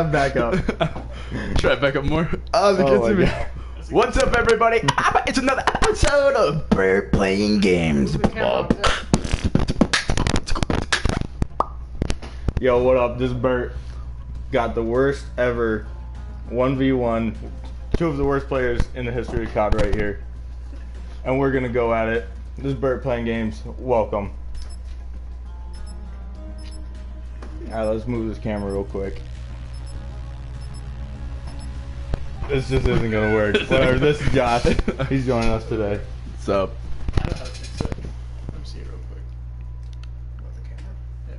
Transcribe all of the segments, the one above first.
I'm back up. Try back up more. Oh, the Oh kids my me. God. What's up, everybody? It's another episode of Burt Playing Games. Yo, what up? This is Burt. Got the worst ever 1v1. Two of the worst players in the history of COD right here. And we're gonna go at it. This is Burt playing games. Welcome. Alright, let's move this camera real quick. This just isn't gonna work. Whatever, this is Josh. He's joining us today. What's up? I don't know how to fix it. Let me see it real quick. About the camera. Yeah.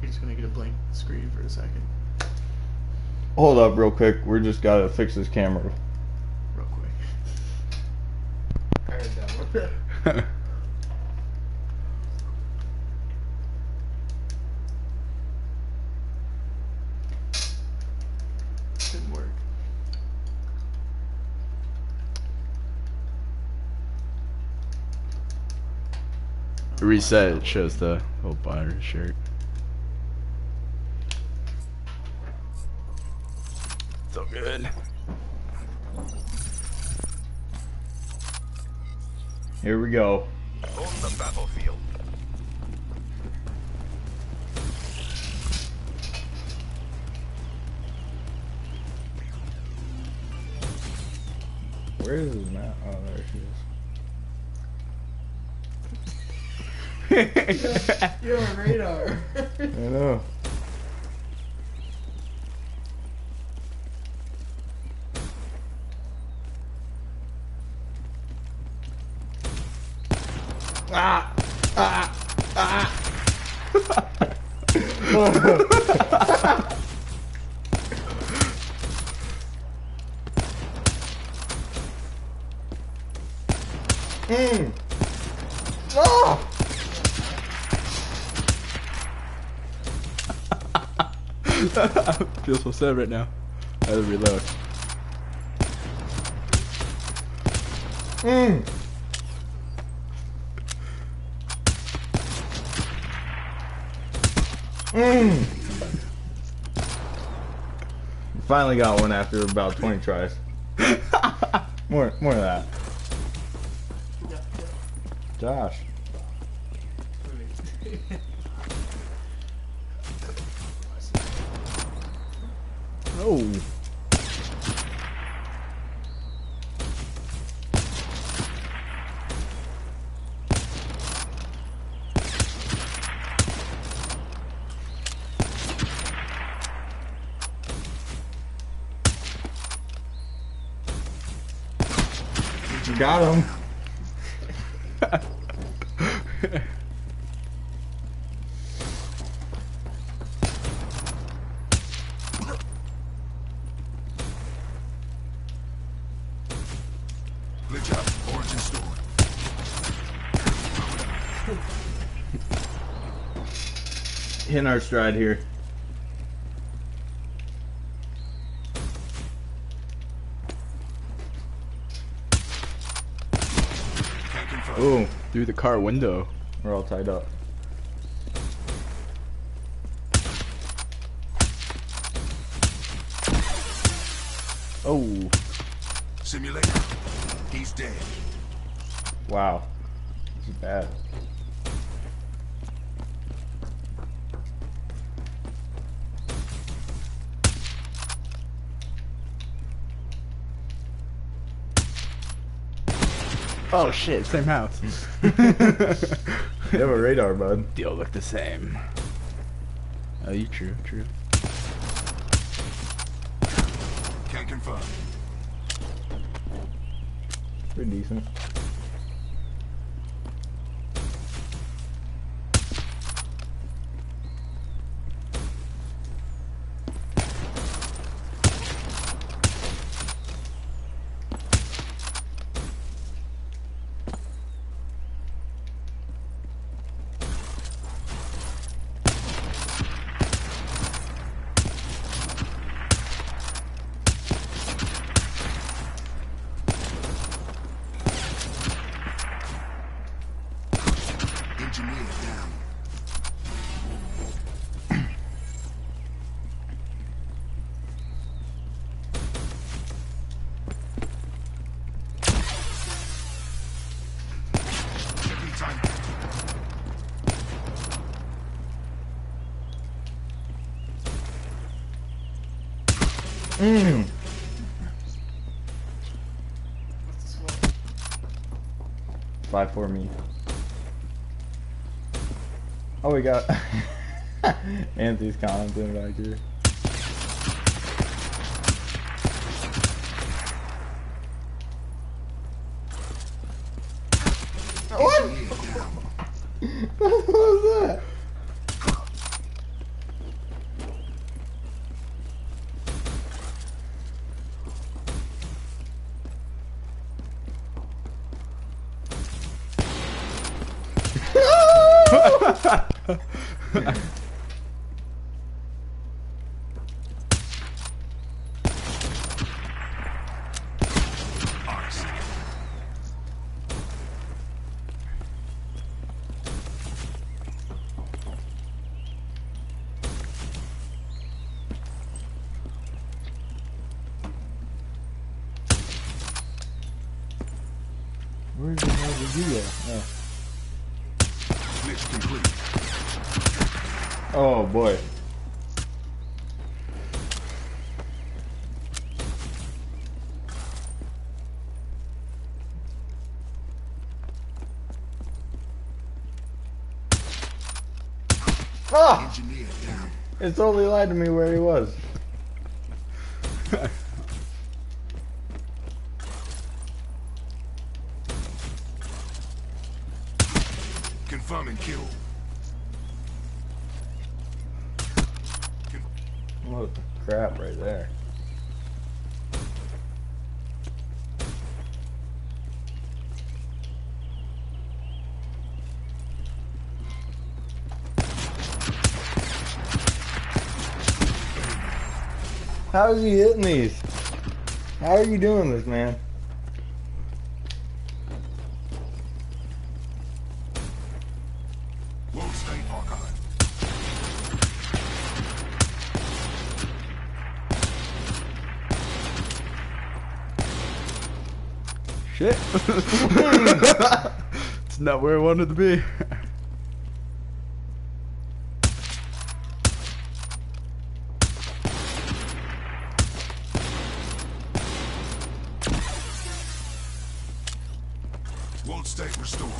You're just gonna get a blank screen for a second. Hold up real quick. We're just gotta fix this camera. Real quick. I heard that one. Didn't work. Reset it shows the whole buyer shirt. So good. Here we go. On the battlefield. Where is his map? Oh, there she is. You're on radar. I know. Ah! Ah! Ah! mm. Feel so sad right now. I had to reload. Mm. Mm. Finally got one after about 20 tries. More, more of that. Josh. Oh. Got him. Good job. Origin stored. Hitting our stride here. Can't confirm. Ooh, Through the car window. we're all tied up. Oh. Simulator. He's dead. Wow. This is bad. Oh shit, same house. Hmm. You have a radar, bud. They all look the same. Oh, you true, true. Can't confirm. Pretty decent. Five for me. Oh, we got Anthony's commenting back here. What? what was that? Arts. Where the hell did you go? Oh. Boy. Ah! Engineer. It totally lied to me where he was. Confirming kill. Con- What the crap right there. How is he hitting these? How are you doing this, man? Shit. it's not where I wanted to be. World State restored.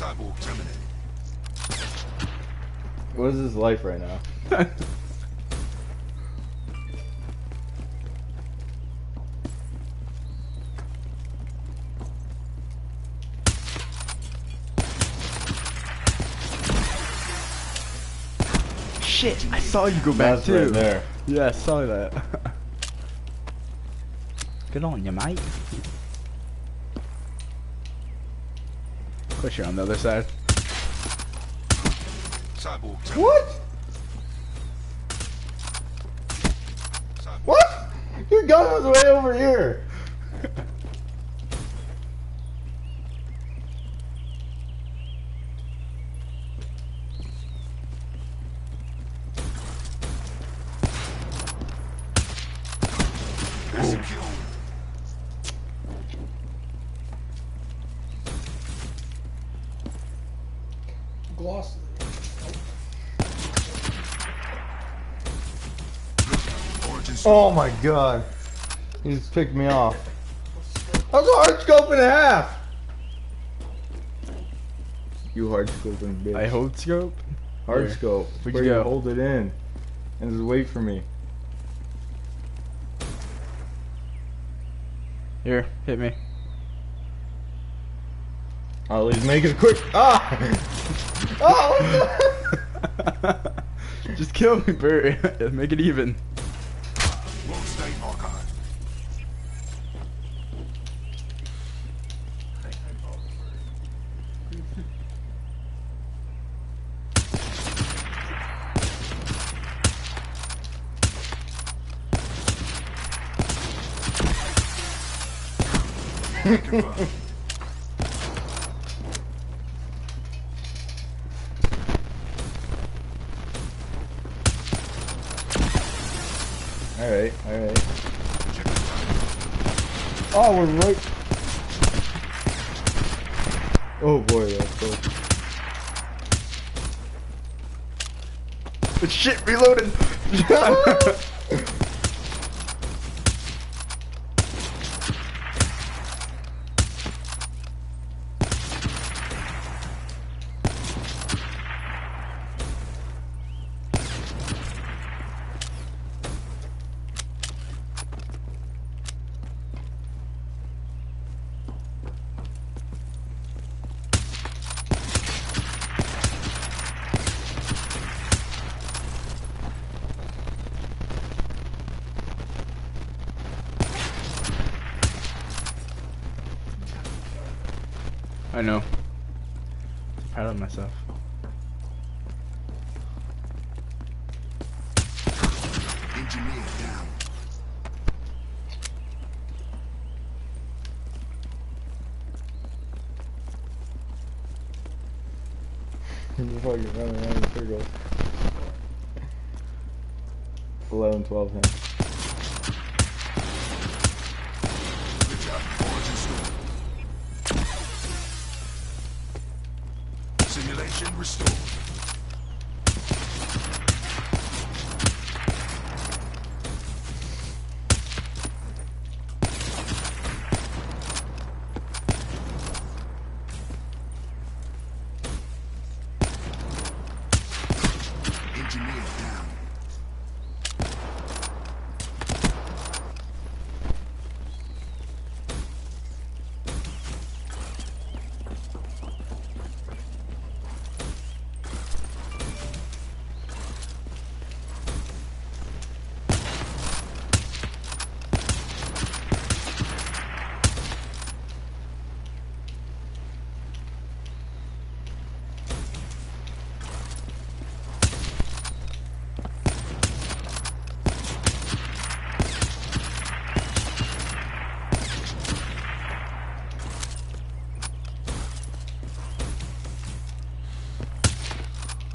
Cyborg terminated. What is his life right now? Shit, I saw you go back That's too. right there. Yeah, I saw that. Good on you, mate. Push you on the other side. Cyborg. What? Cyborg What? Your gun was way over here. Oh my god. He just picked me off. I was a hard scope and a half. You hard scoping bitch. I hold scope. hard Where? scope. Where'd Where you you go? hold it in and just wait for me. Here, hit me. I'll at least make it quick. Ah! oh! what the- Just kill me, Burt. Make it even. Alright, alright. Oh, we're right. Oh boy, that's cool. But shit, reloaded! I know. I'm Proud of myself. Engineer down. You're fucking running around in circles. 11, 12, 10. Restored. Engineer down.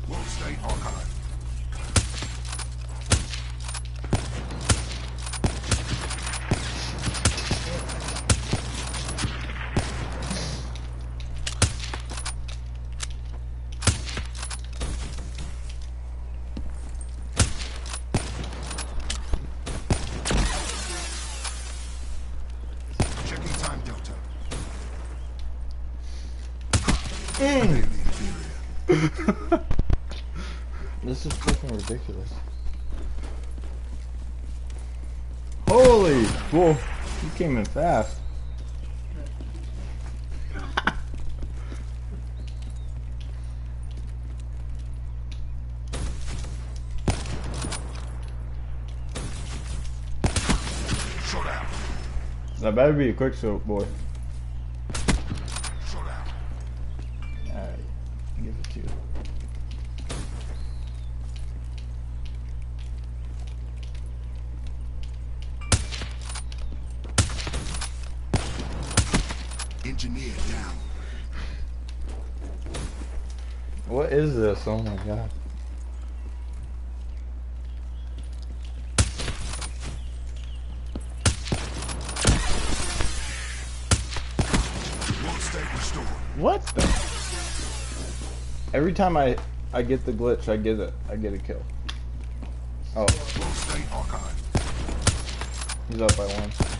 World State Archive. Checking time delta. Enemy inferior. This is fucking ridiculous. Holy! Whoa! You came in fast. That better be a quick scope, boy. Alright. Give it to you. Engineer down. What is this? Oh my god. What the? Every time I I get the glitch, I get it. I get a kill. Oh, World state archive. he's up by one.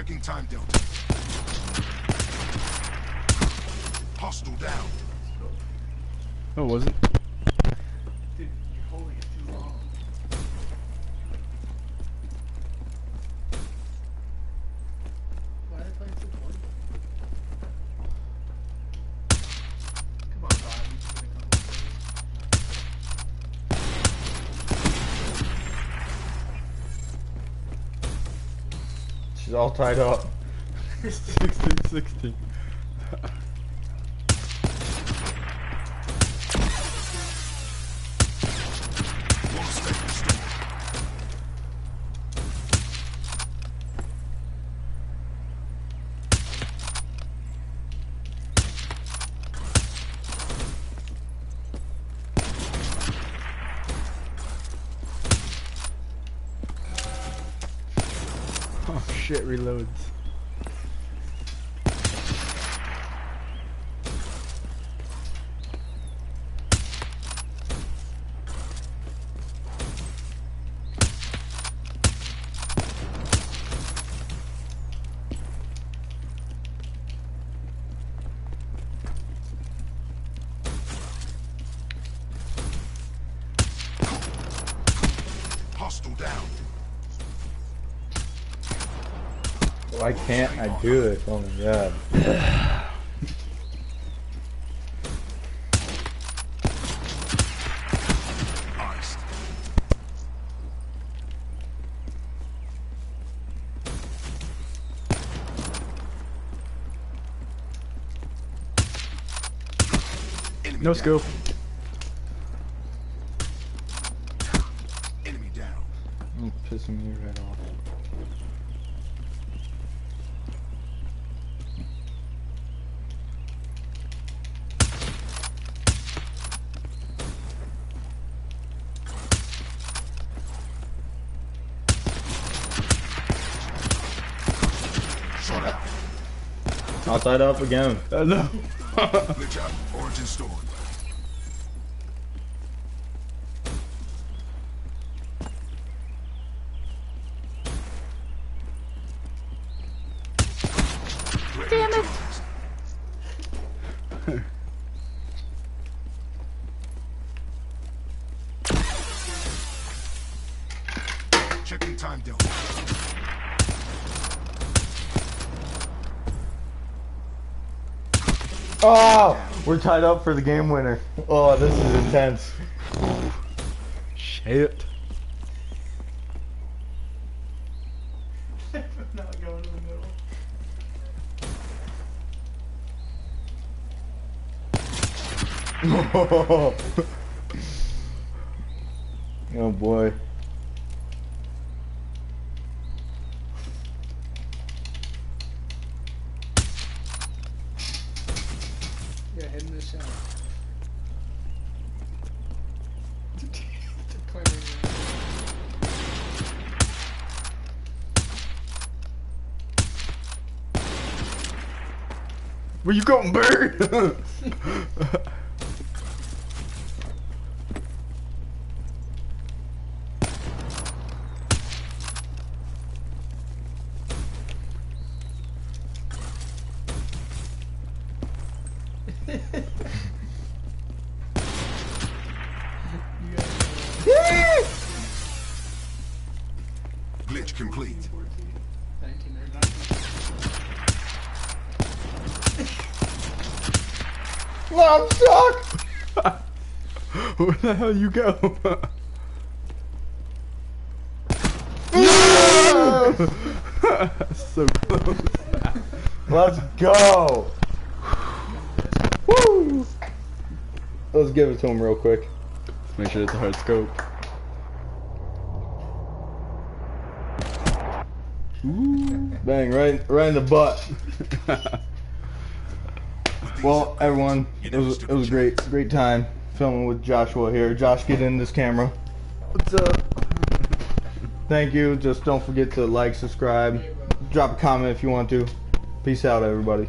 Checking time delta. Hostile down. Oh, was it? Dude, you're holding it too long. Why are they playing so cold? Come on, Bob. You just been a couple of days. It's all tied up. 16, 16. Reloads. Hostile down. Why can't I do this? Oh my god. No down. scope. Enemy down. You're pissing me right off. Shot out. All tied up again. Uh, no. Glitch out. Origin stored. Damn it! We're tied up for the game winner. Oh, this is intense. Shit. Not going in the middle. oh boy. Yeah, head in the shower. Declaring Where you going, Burt? I'm stuck. Where the hell you go? so close. Let's go. Woo. Let's give it to him real quick. Let's Make sure it's a hard scope. Bang, right, right in the butt. Well, everyone, it was it was a great, great time filming with Joshua here. Josh, get in this camera. What's up? Thank you. Just don't forget to like, subscribe, drop a comment if you want to. Peace out, everybody.